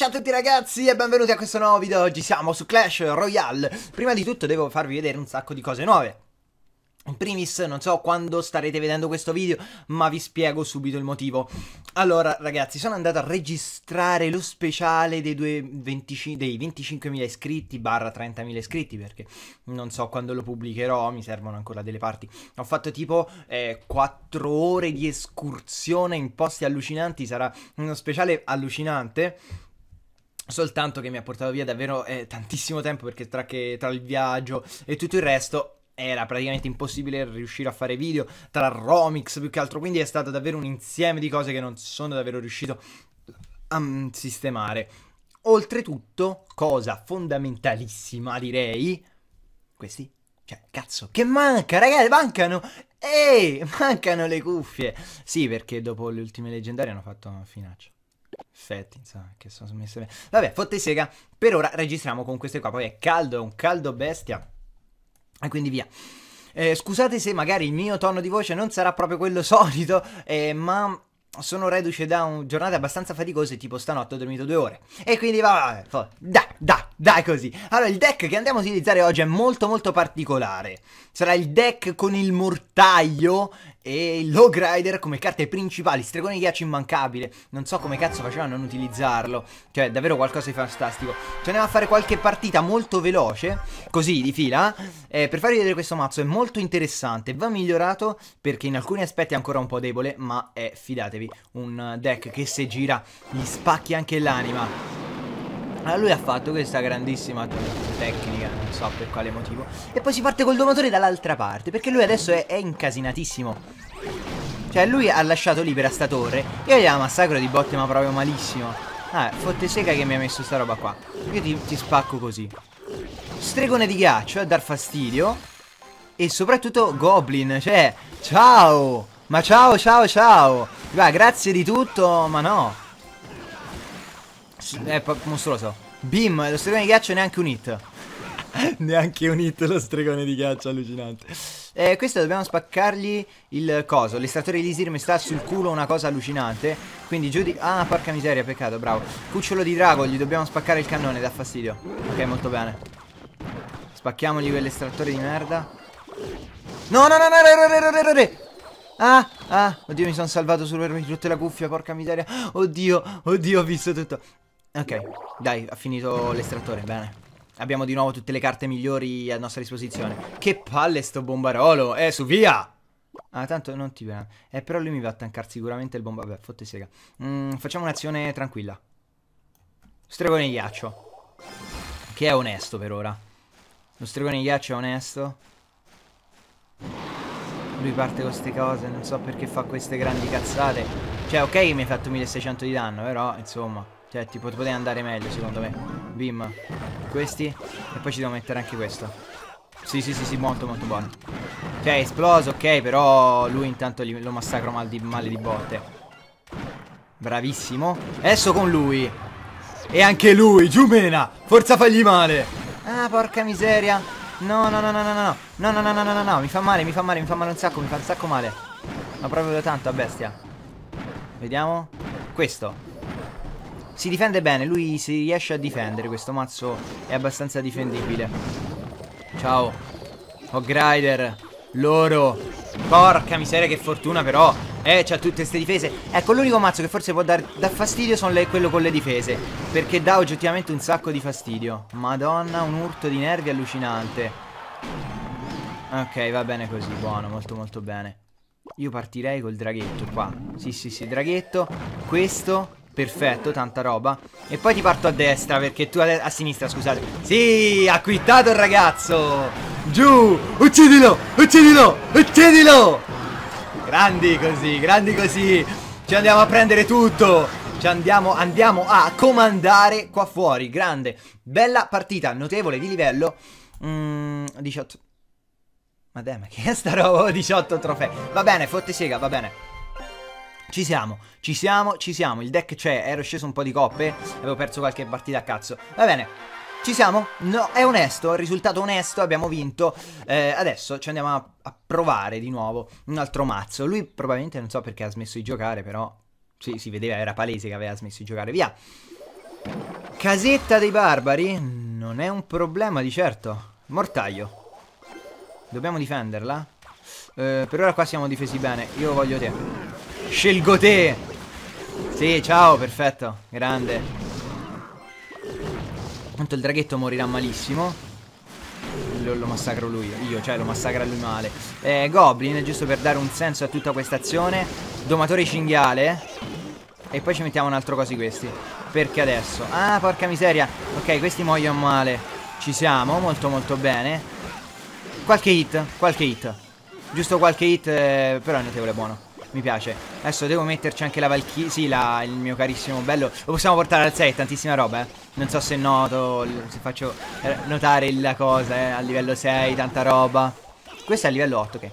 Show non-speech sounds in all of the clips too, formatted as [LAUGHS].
Ciao a tutti ragazzi e benvenuti a questo nuovo video, oggi siamo su Clash Royale. Prima di tutto devo farvi vedere un sacco di cose nuove. In primis, non so quando starete vedendo questo video, ma vi spiego subito il motivo. Allora, ragazzi, sono andato a registrare lo speciale dei, 25, dei 25.000 iscritti barra 30.000 iscritti, perché non so quando lo pubblicherò, mi servono ancora delle parti. Ho fatto tipo eh, 4 ore di escursione in posti allucinanti, sarà uno speciale allucinante soltanto che mi ha portato via davvero eh, tantissimo tempo perché tra, che, tra il viaggio e tutto il resto era praticamente impossibile riuscire a fare video tra Romix più che altro, quindi è stato davvero un insieme di cose che non sono davvero riuscito a mm, sistemare. Oltretutto, cosa fondamentalissima direi, questi, cioè cazzo, che manca ragazzi, mancano, ehi, mancano le cuffie. Sì, perché dopo le ultime leggendarie hanno fatto una finaccia. Effetti, insomma, che sono messe bene. Vabbè, fotte sega, per ora registriamo con queste qua, poi è caldo, è un caldo bestia. E quindi via. Eh, scusate se magari il mio tono di voce non sarà proprio quello [LAUGHS] solito, eh, ma sono reduce da un, giornate abbastanza faticose, tipo stanotte ho dormito due ore. E quindi va, va, dai, dai, dai così. Allora, il deck che andiamo a utilizzare oggi è molto molto particolare. Sarà il deck con il mortaio e il Log Rider come carte principali, stregone di ghiaccio immancabile. Non so come cazzo facevano a non utilizzarlo. Cioè, davvero qualcosa di fantastico. Ci andiamo a fare qualche partita molto veloce, così di fila, eh, per farvi vedere questo mazzo. È molto interessante, va migliorato perché in alcuni aspetti è ancora un po' debole, ma è, fidatevi, un deck che se gira gli spacchi anche l'anima. Allora lui ha fatto questa grandissima tecnica, non so per quale motivo. E poi si parte col domatore dall'altra parte, perché lui adesso è, è, incasinatissimo. Cioè lui ha lasciato libera sta torre. Io gli massacro di botte ma proprio malissimo. Ah, fotte seca che mi ha messo sta roba qua. Io ti, ti spacco così. Stregone di ghiaccio a dar fastidio. E soprattutto Goblin, cioè, ciao! Ma ciao, ciao, ciao! Va, grazie di tutto, ma no. È mostruoso. Bim, lo stregone di ghiaccio neanche un hit. [LAUGHS] neanche un hit lo stregone di ghiaccio, allucinante. Eh, questo dobbiamo spaccargli il coso. L'estrattore di Lisir mi sta sul culo una cosa allucinante. Quindi giù di... Ah, porca miseria, peccato, bravo. Cucciolo di drago, gli dobbiamo spaccare il cannone, dà fastidio. Ok, molto bene. Spacchiamogli quell'estrattore di merda. No, no, no, no, re, re, re, re, re. Ah, ah, oddio mi sono salvato solo per tutte la cuffia, porca miseria [GASPS] Oddio, oddio, ho visto tutto Ok, dai, ha finito l'estrattore, bene. Abbiamo di nuovo tutte le carte migliori a nostra disposizione. Che palle sto bombarolo! Eh, su, via! Ah, tanto non ti viene. Eh, però lui mi va a tankare sicuramente il bomba. Vabbè, fotte sega. Mm, facciamo un'azione tranquilla. Stregone di ghiaccio. Che è onesto per ora. Lo stregone di ghiaccio è onesto. Lui parte con queste cose, non so perché fa queste grandi cazzate. Cioè, ok, mi hai fatto 1600 di danno, però, insomma... Cioè, tipo, poteva andare meglio, secondo me. Bim. Questi. E poi ci devo mettere anche questo. Sì, sì, sì, sì, molto, molto buono. Cioè, esploso, ok, però lui intanto lo massacro mal di, male di botte. Bravissimo. Adesso con lui. E anche lui, giù mena. Forza fagli male. Ah, porca miseria. No, no, no, no, no, no. No, no, no, no, no, no, no. Mi fa male, mi fa male, mi fa male un sacco, mi fa un sacco male. Ma proprio tanto a bestia. Vediamo. Questo. Si difende bene, lui si riesce a difendere, questo mazzo è abbastanza difendibile. Ciao. Grider. Loro. Porca miseria che fortuna però. Eh, c'ha tutte queste difese. Ecco, l'unico mazzo che forse può dar, dar fastidio sono le, quello con le difese. Perché dà oggettivamente un sacco di fastidio. Madonna, un urto di nervi allucinante. Ok, va bene così, buono, molto molto bene. Io partirei col draghetto qua. Sì, sì, sì, draghetto. Questo Perfetto, tanta roba. E poi ti parto a destra perché tu a, a sinistra, scusate. Sì, ha quittato il ragazzo. Giù, uccidilo, uccidilo, uccidilo. Grandi così, grandi così. Ci andiamo a prendere tutto. Ci andiamo, andiamo a comandare qua fuori. Grande, bella partita, notevole di livello. Mm, 18. Madè, ma che è sta roba? 18 trofei. Va bene, fotte sega, va bene. Ci siamo, ci siamo, ci siamo. Il deck c'è, ero sceso un po' di coppe. Avevo perso qualche partita a cazzo. Va bene. Ci siamo? No, è onesto, il risultato onesto, abbiamo vinto. Eh, adesso ci andiamo a, a, provare di nuovo un altro mazzo. Lui probabilmente non so perché ha smesso di giocare, però... Sì, si vedeva, era palese che aveva smesso di giocare. Via. Casetta dei barbari? Non è un problema di certo. Mortaio. Dobbiamo difenderla? Eh, per ora qua siamo difesi bene. Io voglio te. Scelgo te! Sì, ciao, perfetto. Grande. Tanto il draghetto morirà malissimo. Lo, lo, massacro lui, io, cioè lo massacra lui male. Eh, Goblin, giusto per dare un senso a tutta questa azione. Domatore cinghiale. E poi ci mettiamo un altro coso di questi. Perché adesso? Ah, porca miseria. Ok, questi muoiono male. Ci siamo, molto molto bene. Qualche hit, qualche hit. Giusto qualche hit, eh, però è notevole buono. Mi piace. Adesso devo metterci anche la Valkyrie. Sì, la, il mio carissimo bello. Lo possiamo portare al 6, tantissima roba, eh. Non so se noto, se faccio eh, notare la cosa, eh. A livello 6, tanta roba. Questo è a livello 8, ok.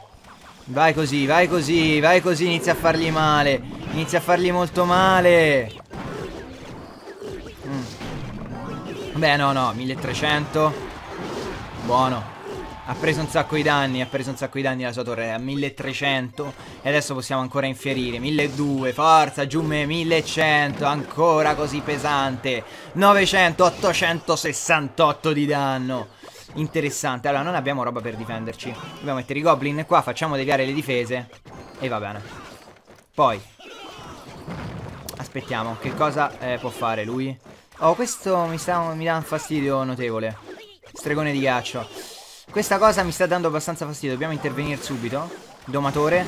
Vai così, vai così, vai così, inizia a fargli male. Inizia a fargli molto male. Mm. Beh, no, no, 1300. Buono. Ha preso un sacco di danni, ha preso un sacco di danni la sua torre, a 1300 e adesso possiamo ancora infierire, 1200, forza, giù me, 1100, ancora così pesante, 900, 868 di danno. Interessante, allora non abbiamo roba per difenderci, dobbiamo mettere i goblin qua, facciamo deviare le difese e va bene. Poi, aspettiamo, che cosa eh, può fare lui? Oh, questo mi, sta, mi dà un fastidio notevole, stregone di ghiaccio. Questa cosa mi sta dando abbastanza fastidio. Dobbiamo intervenire subito. Domatore.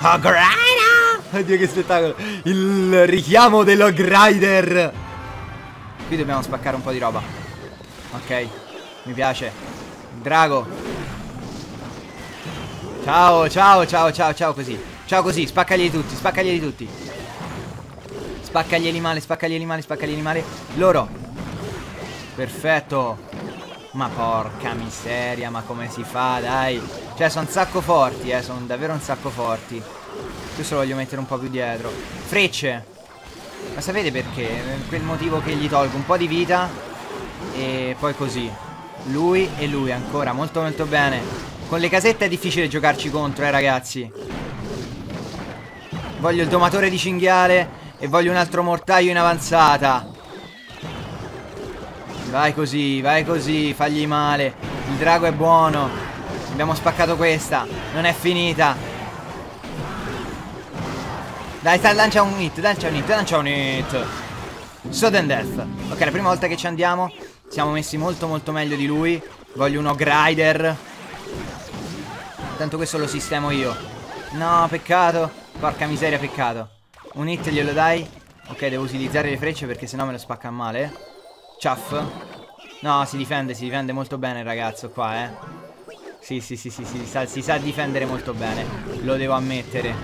Oh, Grider! Oddio che spettacolo. Il richiamo dello Grider. Qui dobbiamo spaccare un po' di roba. Ok. Mi piace. Drago. Ciao, ciao, ciao, ciao, ciao così. Ciao così, spaccaglieli tutti, spaccaglieli tutti. Spaccaglieli male, spaccaglieli male, spaccaglieli male. Loro. Perfetto. Ma porca miseria, ma come si fa, dai. Cioè, sono un sacco forti, eh, sono davvero un sacco forti. Questo lo voglio mettere un po' più dietro. Frecce. Ma sapete perché? quel motivo che gli tolgo un po' di vita e poi così. Lui e lui ancora, molto molto bene. Con le casette è difficile giocarci contro, eh, ragazzi. Voglio il domatore di cinghiale e voglio un altro mortaio in avanzata. Vai così, vai così, fagli male. Il drago è buono. Abbiamo spaccato questa. Non è finita. Dai, lancia un hit, lancia un hit, lancia un hit. Sudden death. Ok, la prima volta che ci andiamo siamo messi molto molto meglio di lui. Voglio uno grider. Tanto questo lo sistemo io. No, peccato. Porca miseria, peccato. Un hit glielo dai. Ok, devo utilizzare le frecce perché sennò me lo spacca male. Chuff No, si difende, si difende molto bene il ragazzo qua, eh. Sì, sì, sì, sì, sì sa, si sa difendere molto bene. Lo devo ammettere.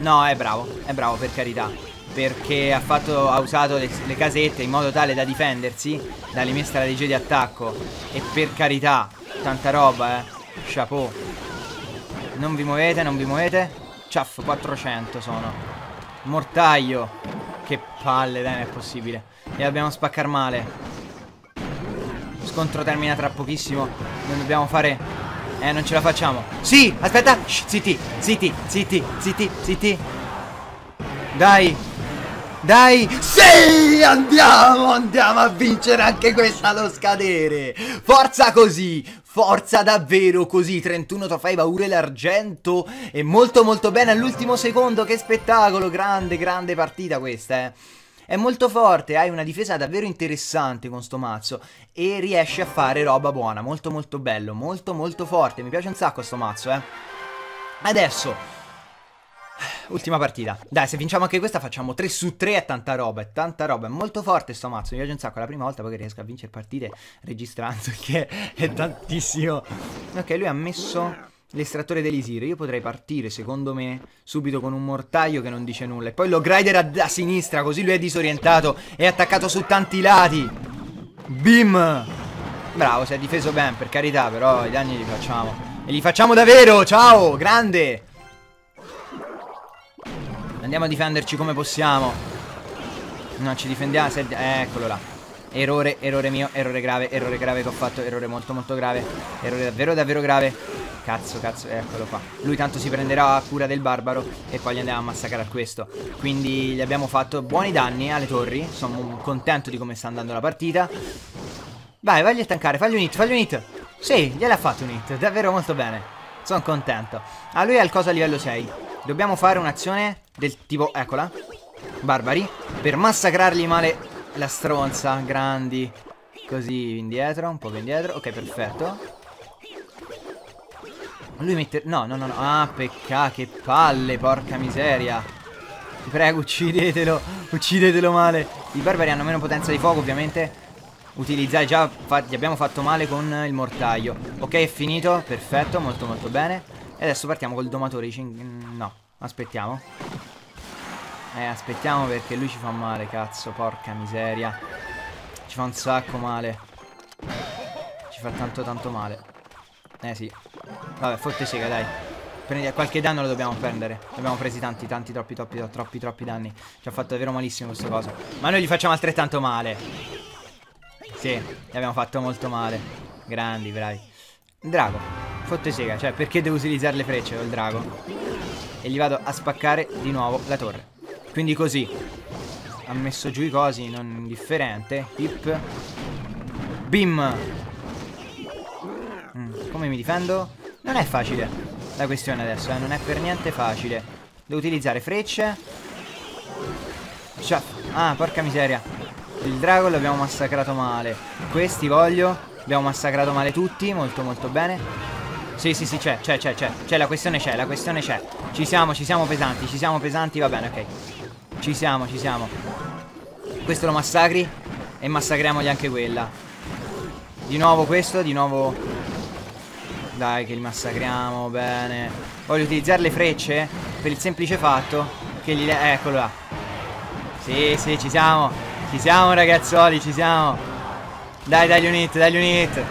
No, è bravo, è bravo per carità. Perché ha, fatto, ha usato le, le casette in modo tale da difendersi Dalle mie strategie di attacco. E per carità, tanta roba, eh. Chapeau. Non vi muovete, non vi muovete. Chuff, 400 sono. Mortaio Che palle, dai, non è possibile. E dobbiamo spaccare male. Scontro termina tra pochissimo. Non dobbiamo fare Eh non ce la facciamo. Sì aspetta. Zitti zitti zitti zitti zitti. Dai dai, sì, andiamo, andiamo a vincere anche questa allo scadere. Forza così, forza davvero così. 31 trofei, paure l'argento. E molto molto bene all'ultimo secondo, che spettacolo. Grande, grande partita questa, eh. È molto forte, hai una difesa davvero interessante con sto mazzo e riesci a fare roba buona, molto molto bello, molto molto forte, mi piace un sacco sto mazzo, eh. Adesso, ultima partita. Dai, se vinciamo anche questa facciamo 3 su 3, è tanta roba, è tanta roba, è molto forte sto mazzo, mi piace un sacco, è la prima volta poi che riesco a vincere partite registrando, [LAUGHS] che è tantissimo. Ok, lui ha messo l'estrattore dell'Isir. Io potrei partire, secondo me, subito con un mortaio che non dice nulla. E poi lo grider a, a sinistra, così lui è disorientato. È attaccato su tanti lati. Bim! Bravo, si è difeso bene, per carità, però i danni li facciamo. E li facciamo davvero, ciao, grande! Andiamo a difenderci come possiamo. No, ci difendiamo, se... eccolo là. Errore, errore mio, errore grave, errore grave che ho fatto, errore molto molto grave, errore davvero davvero grave. Cazzo, cazzo, eccolo qua. Lui tanto si prenderà cura del barbaro e poi gli andiamo a massacrare questo. Quindi gli abbiamo fatto buoni danni alle torri. Sono contento di come sta andando la partita. Vai, vagli a tankare, fagli un hit, fagli un hit. Sì, gliel'ha fatto un hit, davvero molto bene. Sono contento. Ah, lui ha il coso a livello 6. Dobbiamo fare un'azione del tipo, eccola. Barbari. Per massacrargli male la stronza. Grandi. Così indietro, un po' più indietro. Ok, perfetto. Lui mette... No, no, no, no. Ah, peccato, che palle, porca miseria. Ti prego, uccidetelo. Uccidetelo male. I barbari hanno meno potenza di fuoco, ovviamente. Utilizzare già... Gli abbiamo fatto male con il mortaio. Ok, è finito. Perfetto, molto molto bene. E adesso partiamo col domatore. No, aspettiamo. Eh, aspettiamo perché lui ci fa male, cazzo. Porca miseria. Ci fa un sacco male. Ci fa tanto tanto male. Eh sì. Vabbè, forte sega, dai. Prendi, qualche danno lo dobbiamo prendere. Abbiamo presi tanti, tanti, troppi, troppi, troppi, troppi danni. Ci ha fatto davvero malissimo questa cosa. Ma noi gli facciamo altrettanto male. Sì, gli abbiamo fatto molto male. Grandi, bravi. Drago. Fotte sega, cioè perché devo utilizzare le frecce col drago? E gli vado a spaccare di nuovo la torre. Quindi così. Ha messo giù i cosi, non indifferente. Hip. Bim. Mm, come mi difendo? Non è facile la questione adesso, eh? non è per niente facile. Devo utilizzare frecce. Ciao. Ah, porca miseria. Il drago l'abbiamo massacrato male. Questi voglio. Abbiamo massacrato male tutti, molto molto bene. Sì, sì, sì, c'è, c'è, c'è, c'è. C'è, la questione c'è, la questione c'è. Ci siamo, ci siamo pesanti, ci siamo pesanti, va bene, ok. Ci siamo, ci siamo. Questo lo massacri e massacriamogli anche quella. Di nuovo questo, di nuovo dai che li massacriamo, bene. Voglio utilizzare le frecce per il semplice fatto che gli... Eccolo là. Sì, sì, ci siamo. Ci siamo ragazzoli, ci siamo. Dai, dagli un hit, dagli un hit.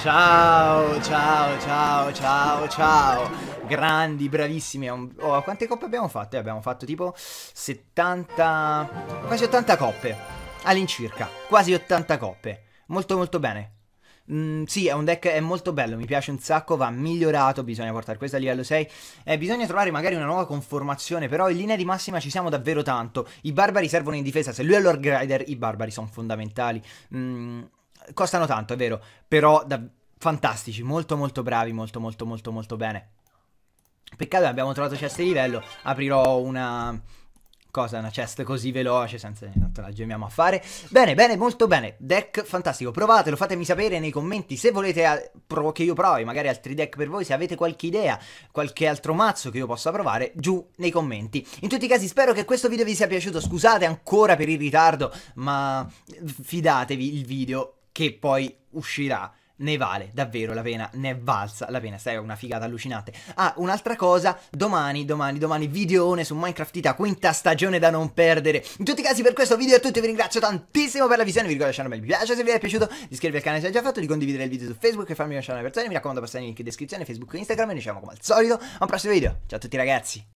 Ciao, ciao, ciao, ciao, ciao. Grandi, bravissimi. Oh, quante coppe abbiamo fatte? Abbiamo fatto tipo 70... Quasi 80 coppe. All'incirca. Quasi 80 coppe. Molto molto bene. Mm, sì, è un deck è molto bello, mi piace un sacco, va migliorato, bisogna portare questo a livello 6. Eh, bisogna trovare magari una nuova conformazione, però in linea di massima ci siamo davvero tanto. I barbari servono in difesa, se lui è Lord Grider, i barbari sono fondamentali. Mm, costano tanto, è vero, però da, fantastici, molto molto bravi, molto molto molto molto bene. Peccato che abbiamo trovato ceste di livello, aprirò una cosa, una chest così veloce senza tanto la gemiamo a fare. Bene, bene, molto bene. Deck fantastico. Provatelo, fatemi sapere nei commenti se volete eh, che io provi magari altri deck per voi, se avete qualche idea, qualche altro mazzo che io possa provare, giù nei commenti. In tutti i casi spero che questo video vi sia piaciuto, scusate ancora per il ritardo, ma fidatevi il video che poi uscirà ne vale davvero la pena, ne è valsa la pena, sai, è una figata allucinante. Ah, un'altra cosa, domani, domani, domani, videone su Minecraft Ita, quinta stagione da non perdere. In tutti i casi per questo video è tutto, vi ringrazio tantissimo per la visione, vi ricordo di lasciare un bel mi piace se vi è piaciuto, di iscrivervi al canale se già fatto, di condividere il video su Facebook e farmi lasciare una persona, mi raccomando passate il link in descrizione, Facebook e Instagram e noi ci vediamo come al solito a un prossimo video. Ciao a tutti ragazzi!